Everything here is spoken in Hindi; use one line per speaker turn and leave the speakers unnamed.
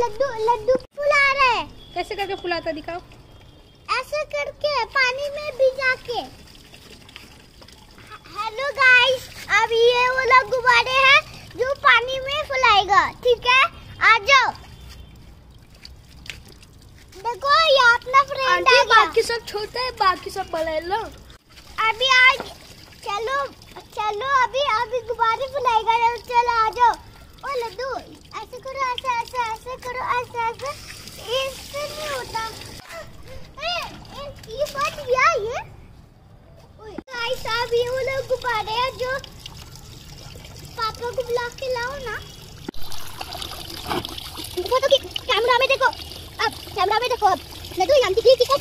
लड्डू लड्डू फुला रहे
कैसे करके फुलाता दिखाओ।
ऐसे करके पानी में भिजा के। हेलो गाइस अब ये वो लोग गुब्बारे हैं जो पानी में फुलाएगा ठीक है? आ जाओ। देखो ये अपना फ्रेंड आ गया।
बाकी सब छोटा है बाकी सब बड़ा है लो।
अभी आज चलो चलो अभी अभी गुब्बारे फुलाएगा चलो चलो आ जाओ ओ लड्डू ऐसे करो ऐसे ऐसे ऐसे करो ऐसे ऐसे इससे नहीं होता ए, ए, ये फट गया ये गाइस अब ये वो लोग गुब्बारे हैं जो पापा को बुला के लाओ ना कैमरा में देखो अब कैमरा में देखो अब लड्डू आंटी। की
हो